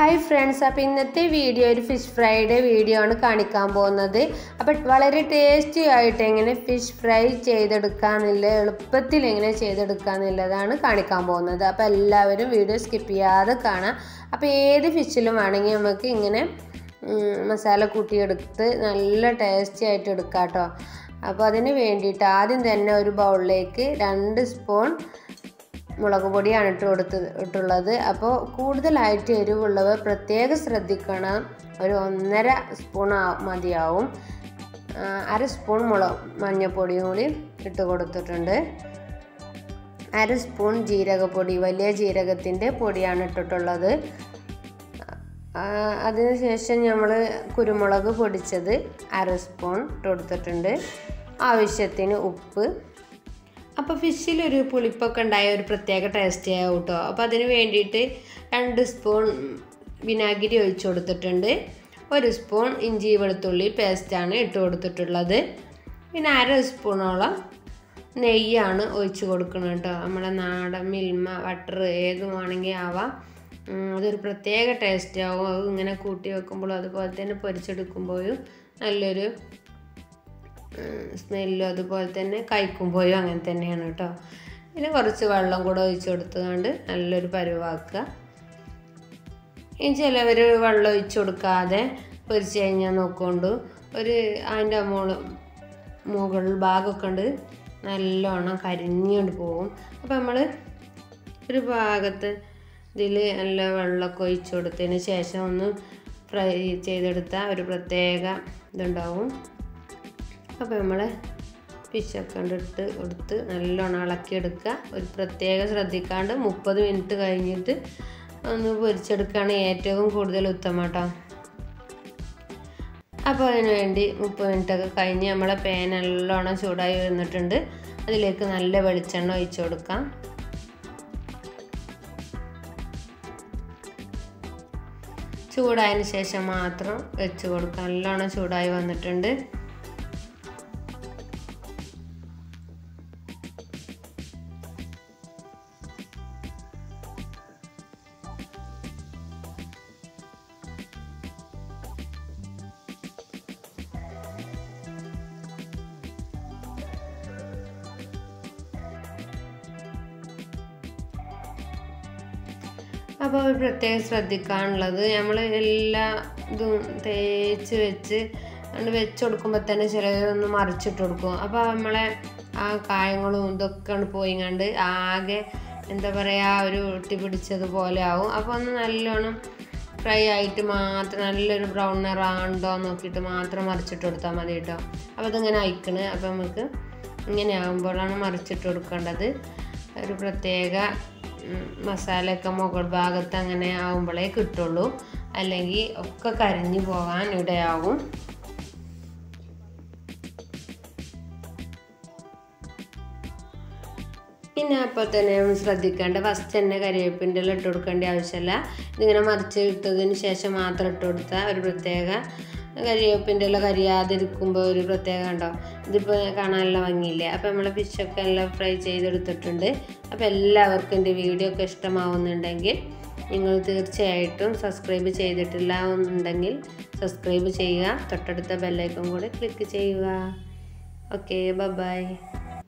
Hi friends അപ്പോൾ ഇന്നത്തെ video ഒരു ഫിഷ് ഫ്രൈയുടെ വീഡിയോ ആണ് കാണിക്കാൻ പോകുന്നത്. അപ്പോൾ വളരെ ടേസ്റ്റി ആയിട്ട് എങ്ങനെ ഫിഷ് ഫ്രൈ ചെയ്തെടുക്കാന്നില്ല എളുപ്പത്തിൽ എങ്ങനെ ചെയ്തെടുക്കാന്നുള്ളതാണ് കാണിക്കാൻ പോകുന്നത്. അപ്പോൾ എല്ലാവരും വീഡിയോ സ്കിപ്പ് ചെയ്യാതെ കാണാം. അപ്പോൾ ഏത് ഫിഷിലും വേണമെങ്കിൽ നമുക്ക് ഇങ്ങനെ മസാല കൂട്ടിയെടുത്ത് നല്ല ടേസ്റ്റി ആയിട്ട് എടുക്കാം കേട്ടോ. അപ്പോൾ അതിന് വേണ്ടിയിട്ട് ആദ്യം തന്നെ ഒരു ബൗളിലേക്ക് രണ്ട് സ്പൂൺ മുളക് പൊടിയാണ് ഇട്ട് കൊടുത്ത് ഇട്ടുള്ളത്. അപ്പോൾ കൂടുതലായിട്ട് എരിവുള്ളവർ പ്രത്യേകം ശ്രദ്ധിക്കണം. ഒരു ഒന്നര സ്പൂൺ മതിയാവും. അര സ്പൂൺ മുളക് മഞ്ഞൾപ്പൊടിയും കൂടി ഇട്ട് കൊടുത്തിട്ടുണ്ട്. അര സ്പൂൺ ജീരകപ്പൊടി വലിയ ജീരകത്തിന്റെ പൊടിയാണ് ഇട്ടിട്ടുള്ളത്. അതിനുശേഷം നമ്മൾ കുരുമുളക് പൊടിച്ചത് അര സ്പൂൺ ഇട്ട് കൊടുത്തിട്ടുണ്ട്. ആവശ്യത്തിന് ഉപ്പ് അപ്പോൾ ഫിഷിലൊരു പുളിപ്പൊക്കെ ഉണ്ടായ ഒരു പ്രത്യേക ടേസ്റ്റ് ആവും കേട്ടോ അപ്പോൾ അതിന് വേണ്ടിയിട്ട് രണ്ട് സ്പൂൺ വിനാഗിരി ഒഴിച്ചു കൊടുത്തിട്ടുണ്ട്. ഒരു സ്പൂൺ ഇഞ്ചി വെളുത്തുള്ളി പേസ്റ്റാണ് ഇട്ട് കൊടുത്തിട്ടുള്ളത്. പിന്നെ അര സ്പൂണോളം നെയ്യാണ് ഒഴിച്ച് കൊടുക്കുന്നത് കേട്ടോ നമ്മുടെ നാടൻ മിൽമ ബട്ടർ ഏതും വേണമെങ്കിൽ ആവാം. അതൊരു പ്രത്യേക ടേസ്റ്റ് ആവും അത് ഇങ്ങനെ കൂട്ടി വെക്കുമ്പോഴും അതുപോലെ തന്നെ പൊരിച്ചെടുക്കുമ്പോഴും നല്ലൊരു സ്മെല്ലും അതുപോലെ തന്നെ കഴിക്കുമ്പോഴും അങ്ങനെ തന്നെയാണ് കേട്ടോ. ഇനി കുറച്ച് വെള്ളം കൂടെ ഒഴിച്ചു കൊടുത്തുകൊണ്ട് നല്ലൊരു പരുവാക്കുക. ഇനി ചിലവർ വെള്ളം ഒഴിച്ചു കൊടുക്കാതെ പൊരിച്ച് കഴിഞ്ഞാൽ നോക്കൊണ്ടു ഒരു അതിന്റെ മുകളിൽ മുകൾ ഭാഗമൊക്കെ ഉണ്ട്. നല്ലോണം കരിഞ്ഞുകൊണ്ട് പോകും. അപ്പോൾ നമ്മൾ ഒരു ഭാഗത്ത് ഇതിൽ നല്ല വെള്ളമൊക്കെ ഒഴിച്ചു കൊടുത്തതിന് ശേഷം ഒന്ന് ഫ്രൈ ചെയ്തെടുത്ത ഒരു പ്രത്യേക ഇതുണ്ടാവും. അപ്പോൾ നമ്മൾ ഫിഷൊക്കെ ഇട്ട് കൊടുത്ത് നല്ലോണം ഇളക്കിയെടുക്കുക. ഒരു പ്രത്യേകം ശ്രദ്ധിക്കാണ്ട് മുപ്പത് മിനിറ്റ് കഴിഞ്ഞിട്ട് ഒന്ന് പൊരിച്ചെടുക്കുകയാണ് ഏറ്റവും കൂടുതൽ ഉത്തമം കേട്ടോ അപ്പോൾ അതിന് വേണ്ടി മുപ്പത് മിനിറ്റൊക്കെ കഴിഞ്ഞ് നമ്മളെ പേൻ നല്ലോണം ചൂടായി വരുന്നിട്ടുണ്ട് അതിലേക്ക് നല്ല വെളിച്ചെണ്ണ ഒഴിച്ചു കൊടുക്കാം. ചൂടായതിന് ശേഷം മാത്രം വെച്ച് കൊടുക്കാം. നല്ലോണം ചൂടായി വന്നിട്ടുണ്ട്. അപ്പോൾ പ്രത്യേകം ശ്രദ്ധിക്കാനുള്ളത് നമ്മൾ എല്ലാ ഇതും തേച്ച് വെച്ച് അത് വെച്ച് കൊടുക്കുമ്പോൾ തന്നെ ചിലതൊന്ന് മറിച്ചിട്ട് കൊടുക്കും. അപ്പോൾ നമ്മളെ ആ കായങ്ങളും ഇതൊക്കെ പോയി കണ്ട് ആകെ എന്താ പറയുക ഒരു ഒട്ടി പിടിച്ചതുപോലെ ആവും. അപ്പോൾ ഒന്ന് നല്ലോണം ഫ്രൈ ആയിട്ട് മാത്രം നല്ലൊരു ബ്രൗൺ നിറാണ്ടോ നോക്കിയിട്ട് മാത്രം മറിച്ചിട്ട് കൊടുത്താൽ മതി കേട്ടോ അപ്പോൾ അതിങ്ങനെ അയക്കണ് അപ്പോൾ നമുക്ക് ഇങ്ങനെ ആകുമ്പോഴാണ് മറിച്ചിട്ട് കൊടുക്കേണ്ടത്. ഒരു പ്രത്യേക മസാലയൊക്കെ മുകൾ ഭാഗത്ത് അങ്ങനെ ആകുമ്പോഴേ കിട്ടുള്ളൂ. അല്ലെങ്കിൽ ഒക്കെ കരിഞ്ഞു പോകാൻ ഇടയാവും പിന്നെ അപ്പോൾ തന്നെ ശ്രദ്ധിക്കേണ്ട ഫസ്റ്റ് തന്നെ കരിവേപ്പിന്റെ ഇട്ട് കൊടുക്കേണ്ട ആവശ്യമില്ല. ഇതിങ്ങനെ മറിച്ച് ഇട്ടതിന് ശേഷം മാത്രം ഇട്ട് കൊടുത്താൽ ഒരു പ്രത്യേക കരിവേപ്പിന്റെ എല്ലാം കരിയാതിരിക്കുമ്പോൾ ഒരു പ്രത്യേക ഉണ്ടോ? ഇതിപ്പോൾ കാണാനുള്ള ഭംഗിയില്ലേ? അപ്പോൾ നമ്മൾ ഫിഷൊക്കെ എല്ലാം ഫ്രൈ ചെയ്തെടുത്തിട്ടുണ്ട്. അപ്പോൾ എല്ലാവർക്കും എന്റെ വീഡിയോ ഒക്കെ ഇഷ്ടമാവുന്നുണ്ടെങ്കിൽ നിങ്ങൾ തീർച്ചയായിട്ടും സബ്സ്ക്രൈബ് ചെയ്തിട്ടില്ല എന്നുണ്ടെങ്കിൽ സബ്സ്ക്രൈബ് ചെയ്യുക. തൊട്ടടുത്ത ബെല്ലൈക്കൺ കൂടെ ക്ലിക്ക് ചെയ്യുക. Okay bye